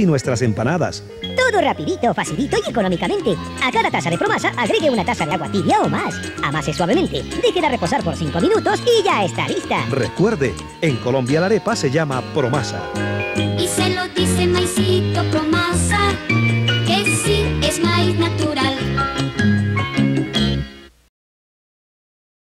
y nuestras empanadas. Todo rapidito, facilito y económicamente. A cada taza de promasa agregue una taza de agua tibia o más. Amase suavemente, déjela reposar por 5 minutos y ya está lista. Recuerde, en Colombia la arepa se llama promasa. Y se lo dice maicito promasa, que sí es maíz natural.